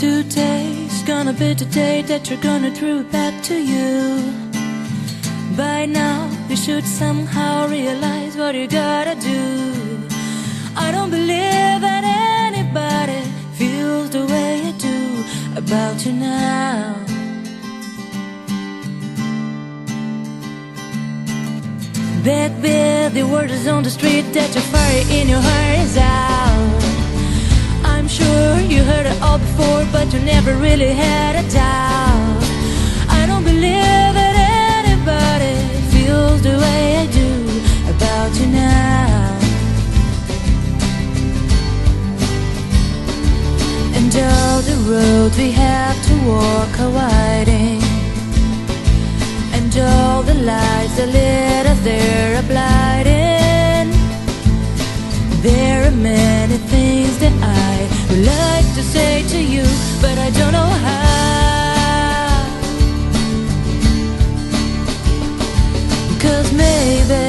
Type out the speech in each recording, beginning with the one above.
Today's gonna be the day that you're gonna throw it back to you. By now, you should somehow realize what you gotta do. I don't believe that anybody feels the way I do about you now. Baby, the word is on the street that your fire in your heart is out. Never really had a doubt. I don't believe that anybody feels the way I do about you now. And all the roads we have to walk are winding. But I don't know how. Cause maybe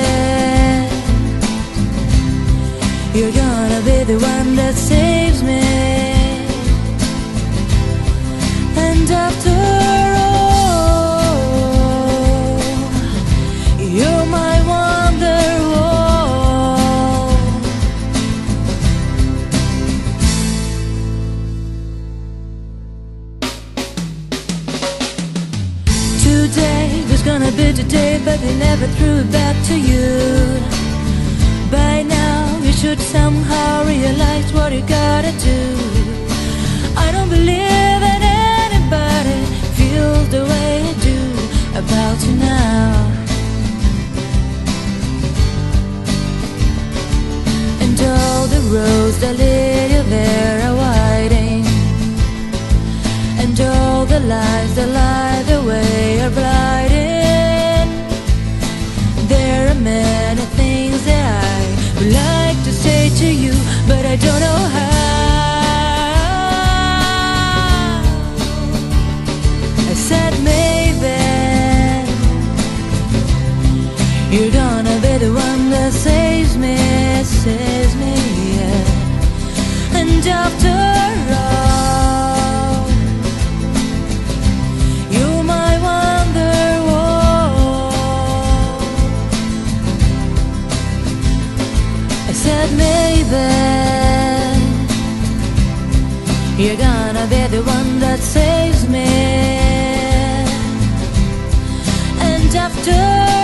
you're gonna be the one that saves gonna be the day, but they never threw it back to you. By now, you should somehow realize what you gotta do. I don't believe that anybody feels the way I do about you now. And all the roads that lead You're gonna be the one that saves me, saves me, yeah. And after all, you might wonder why. I said maybe you're gonna be the one that saves me. And after